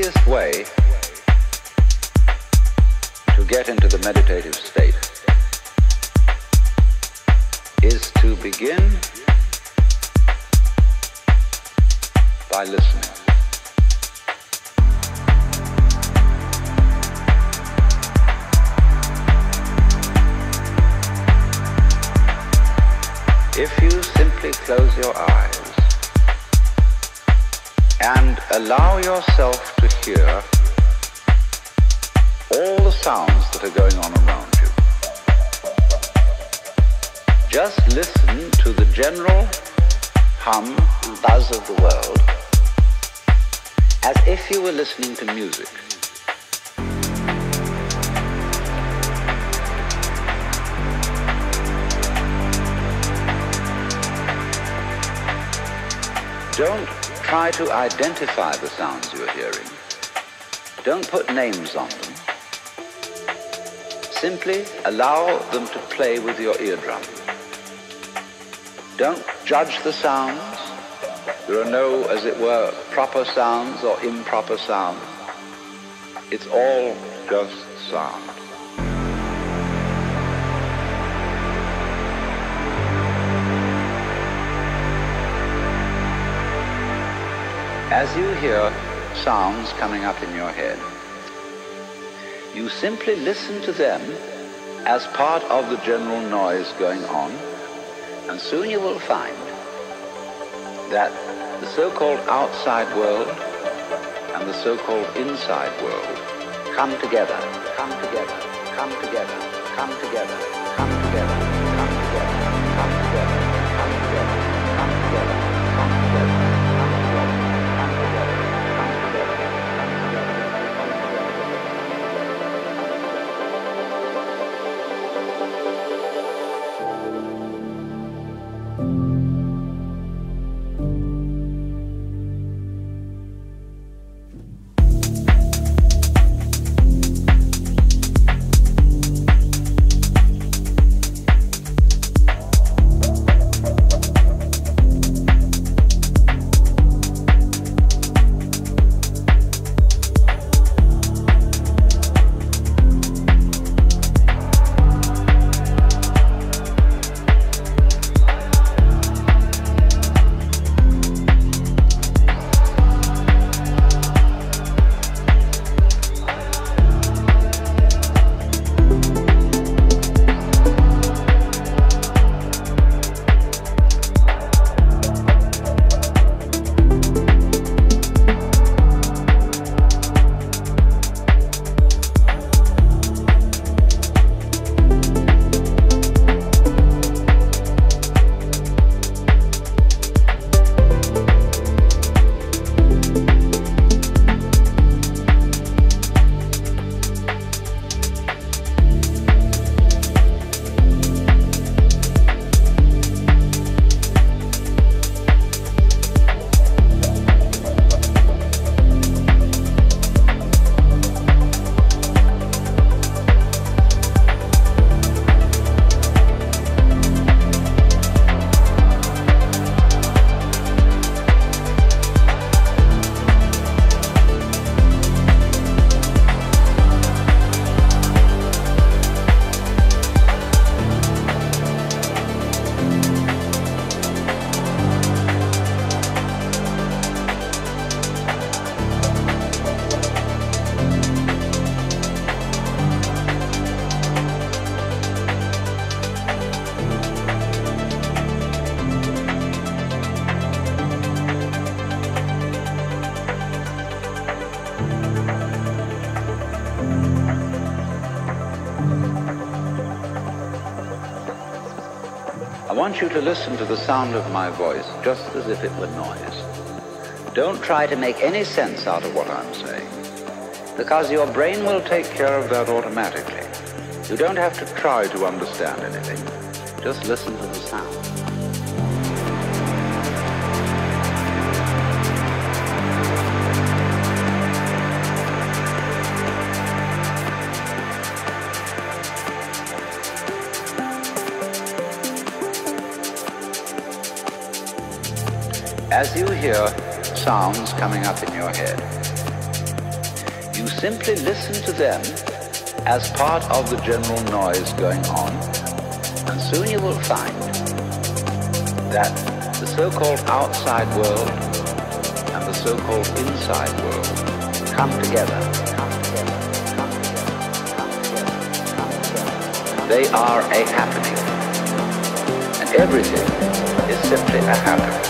easiest way listening to music. Don't try to identify the sounds you are hearing. Don't put names on them. Simply allow them to play with your eardrum. Don't judge the sounds. There are no, as it were, proper sounds or improper sounds. It's all just sound. As you hear sounds coming up in your head, you simply listen to them as part of the general noise going on, and soon you will find that the so-called outside world and the so-called inside world. Come together, come together, come together, come together, come together, want you to listen to the sound of my voice just as if it were noise. Don't try to make any sense out of what I'm saying, because your brain will take care of that automatically. You don't have to try to understand anything. Just listen to the sound. As you hear sounds coming up in your head, You simply listen to them as part of the general noise going on, and soon you will find that the so-called outside world and the so-called inside world come together. They are a happening. And everything is simply a happening.